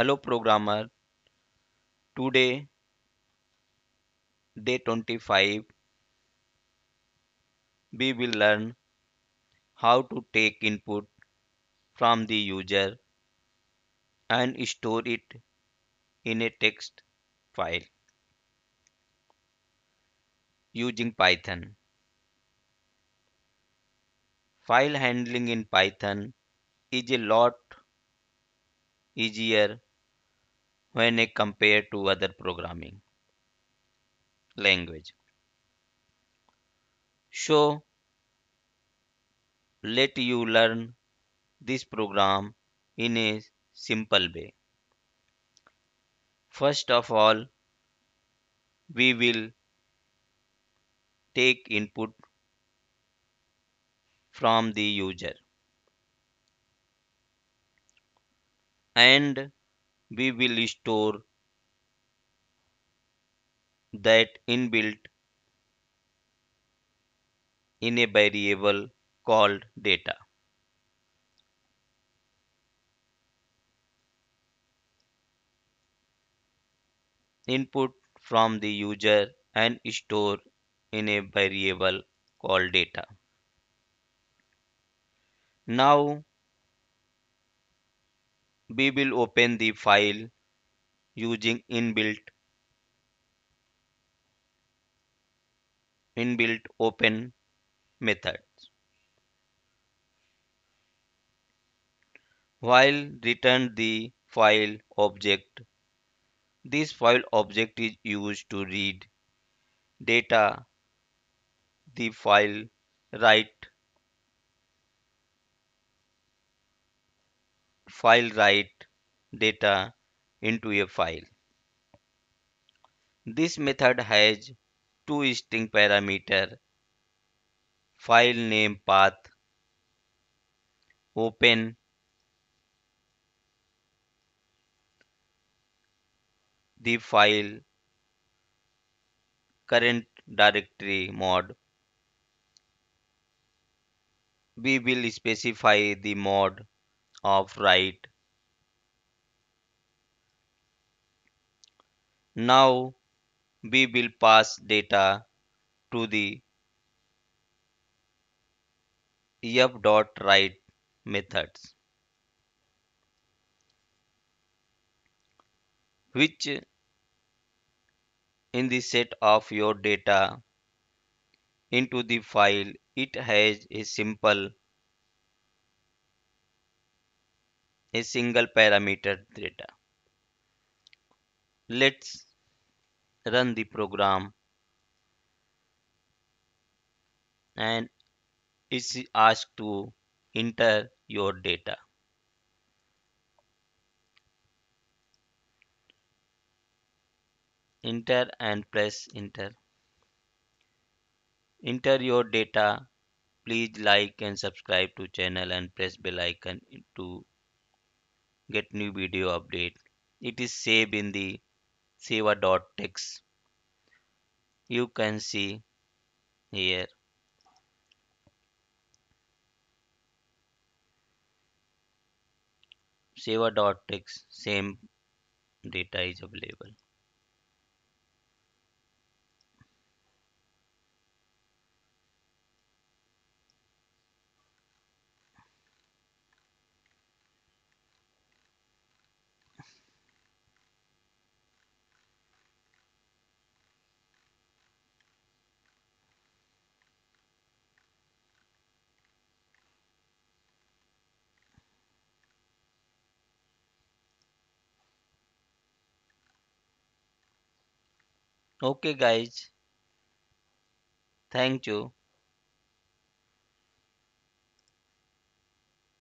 Hello programmer. Today, day 25, we will learn how to take input from the user and store it in a text file using Python. File handling in Python is a lot easier when compared to other programming language. So let you learn this program in a simple way. First of all, we will take input from the user and we will store that inbuilt in a variable called data. Input from the user and store in a variable called data. Now we will open the file using inbuilt inbuilt open methods. While return the file object, this file object is used to read data the file write file write data into a file. This method has two string parameter file name path open the file current directory mode we will specify the mode of write now we will pass data to the f.write methods which in the set of your data into the file it has a simple a single parameter data. Let's run the program. And it's asked to enter your data. Enter and press enter. Enter your data. Please like and subscribe to channel and press bell icon to get new video update. It is saved in the seva.txt you can see here. Seva.txt same data is available okay guys. Thank you